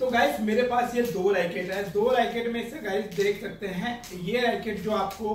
तो गाइस मेरे पास ये दो रैकेट है। दो रैकेट में से गाइस देख सकते हैं, ये रैकेट जो आपको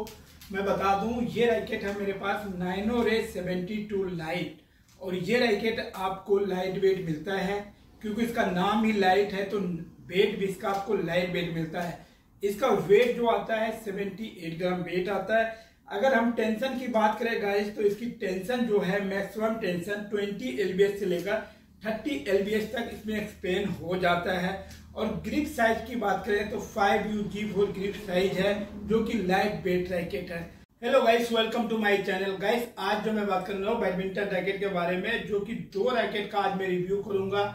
मैं बता दूँ, ये रैकेट है मेरे पास नाइनो रे सेवेंटी टू लाइट और ये रैकेट आपको लाइट वेट मिलता है, क्योंकि इसका नाम ही लाइट है तो वेट भी इसका आपको लाइट वेट मिलता है। इसका वेट जो आता है 78 ग्राम वेट आता है। अगर हम टेंशन की बात करें गाइस तो इसकी टेंशन जो है मैक्सिमम टेंशन 20 एलबीएस से लेकर 30 एलबीएस तक इसमें एक्सपेन हो जाता है। और ग्रिप साइज़ की बात करें तो 5 U G four grip size है, जो कि लाइट वेट रैकेट है। Hello guys, welcome to my channel. Guys, आज जो मैं बात कर रहा हूँ बैडमिंटन रैकेट के बारे में, जो कि दो रैकेट का आज मैं रिव्यू करूँगा।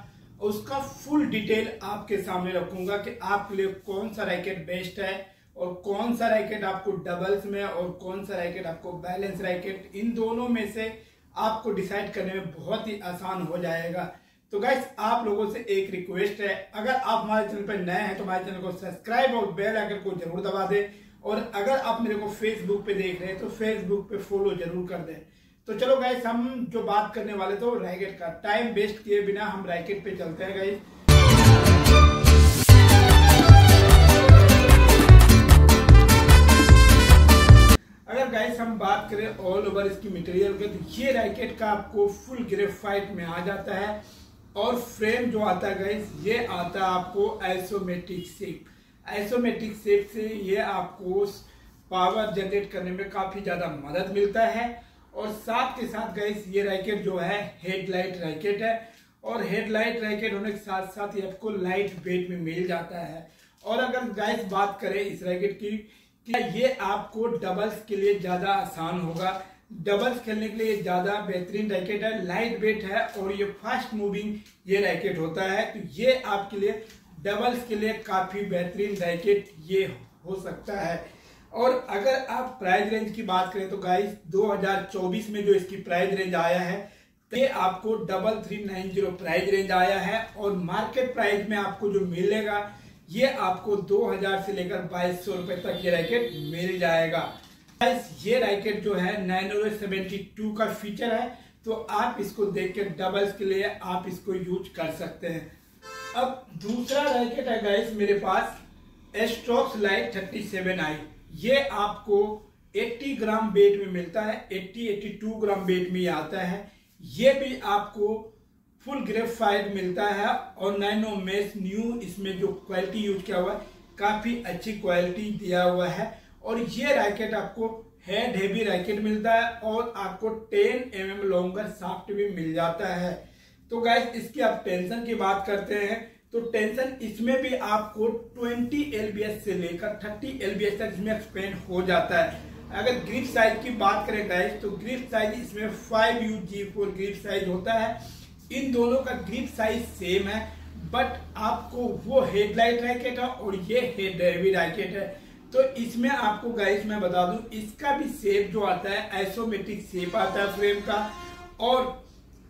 उसका फुल डिटेल आपके सामने रखूँगा कि आपके लिए कौन सा रैकेट बेस्ट है और कौन सा रैकेट आपको डबल्स में और कौन सा रैकेट आपको बैलेंस रैकेट, इन दोनों में से आपको डिसाइड करने में बहुत ही आसान हो जाएगा। तो गाइस आप लोगों से एक रिक्वेस्ट है। अगर आप हमारे चैनल पर नए हैं तो हमारे चैनल को सब्सक्राइब और बेल आइकन को ज़रूर दबा दें। और अगर आप मेरे को फेसबुक पे देख रहे हैं तो फेसबुक पे फॉलो ज़रूर कर दें। तो चलो गाइस हम जो बात करने वाले थे तो रैकेट का। टाइम वेस्ट किए बिना हम रैकेट पे चलते हैं गाइस अगर गाइस हम बात करें ऑल ओवर इसकी मटेरियल के तो ये रैकेट का आपको फुल ग्रेफाइट में आ जाता है और फ्रेम जो आता है गाइस ये आता है आपको आइसोमेट्रिक शेप आइसोमेट्रिक शेप से ये आपको पावर जनरेट करने में काफ़ी ज़्यादा मदद मिलता है और साथ के साथ गाइस ये रैकेट जो है हेडलाइट रैकेट है और हेडलाइट रैकेट होने के साथ साथ ये आपको लाइट वेट में मिल जाता है। और अगर गाइस बात करें इस रैकेट कि ये आपको डबल्स के लिए ज़्यादा आसान होगा? डबल्स खेलने के लिए ज़्यादा बेहतरीन रैकेट है लाइट वेट है और ये फास्ट मूविंग ये रैकेट होता है। तो ये आपके लिए डबल्स के लिए काफ़ी बेहतरीन रैकेट ये हो सकता है। और अगर आप प्राइस रेंज की बात करें तो गाइस 2024 में जो इसकी प्राइस रेंज आया है तो ये आपको double three nine zero price range आया है और मार्केट प्राइस में आपको जो मिलेगा ये आपको 2000 से लेकर बाईस सौ रुपए तक ये रैकेट मिल जाएगा। ये रैकेट जो है नाइनो सेवेंटी टू का फीचर है तो आप इसको देख के डबल्स के लिए आप इसको यूज़ कर सकते हैं। अब दूसरा रैकेट है गाइस मेरे पास Astrox light thirty seven I ये आपको 80 ग्राम वेट में मिलता है 80 82 ग्राम वेट में आता है। ये भी आपको फुल ग्रेफाइड मिलता है और नैनो मेस न्यू इसमें जो क्वालिटी यूज़ किया हुआ है, काफ़ी अच्छी क्वालिटी दिया हुआ है। और ये रैकेट आपको हेड हेवी रैकेट मिलता है और आपको 10 एम एम लॉन्गर साफ्ट भी मिल जाता है। तो गाइस इसकी आप टेंशन की बात करते हैं तो टेंशन इसमें भी आपको 20 एलबीएस से लेकर 30 एलबीएस तक इसमें एक्सपेंड हो जाता है। अगर ग्रिप साइज़ की बात करें गाइस तो ग्रिप साइज़ इसमें 5 U G four grip size होता है। इन दोनों का ग्रिप साइज़ सेम है बट आपको वो हेडलाइट रैकेट है और ये हेड हेवी रैकेट है। तो इसमें आपको गाइस मैं बता दूँ, इसका भी शेप जो आता है आइसोमेट्रिक शेप आता है फ्रेम का, और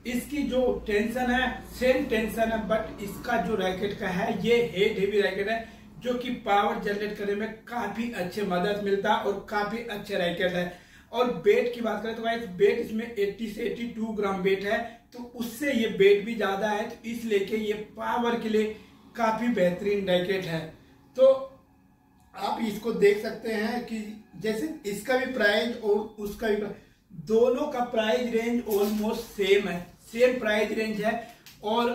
इसकी जो टेंशन है सेम टेंशन है बट इसका जो रैकेट का है, ये हेड हेवी रैकेट है, जो कि पावर जनरेट करने में काफ़ी अच्छे मदद मिलता है और काफ़ी अच्छे रैकेट है। और बेट की बात करें तो गाइस बेट इसमें 80 से 82 ग्राम बेट है तो उससे ये बेट भी ज़्यादा है तो इसलिए ये पावर के लिए काफ़ी बेहतरीन रैकेट है। तो आप इसको देख सकते हैं कि जैसे इसका भी प्राइस और उसका भी दोनों का प्राइस रेंज ऑलमोस्ट सेम है सेम प्राइस रेंज है और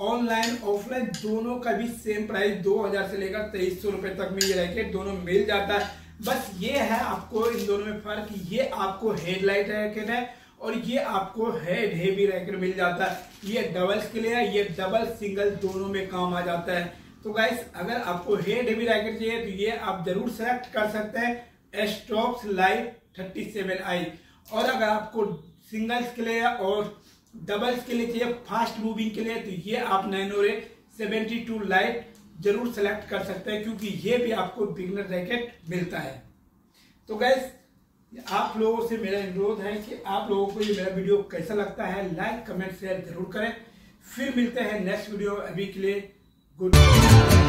ऑनलाइन ऑफलाइन दोनों का भी सेम प्राइस 2000 से लेकर तेईस सौ रुपए तक में ये रैकेट दोनों मिल जाता है। बस ये है आपको इन दोनों में फ़र्क, ये आपको हेडलाइट रैकेट है और ये आपको हेड हेवी रैकेट मिल जाता है। ये डबल्स के लिए है, ये डबल सिंगल दोनों में काम आ जाता है। तो गाइस अगर आपको हेड हेवी रैकेट चाहिए तो ये आप ज़रूर सेलेक्ट कर सकते हैं Astrox light thirty seven I और अगर आपको सिंगल्स के लिए और डबल्स के लिए चाहिए फास्ट मूविंग के लिए तो ये आप नैनोरे 72 लाइट ज़रूर सेलेक्ट कर सकते हैं, क्योंकि ये भी आपको बिगनर रैकेट मिलता है। तो गैस आप लोगों से मेरा अनुरोध है कि आप लोगों को ये मेरा वीडियो कैसा लगता है लाइक कमेंट शेयर ज़रूर करें। फिर मिलते हैं नेक्स्ट वीडियो अभी के लिए गुड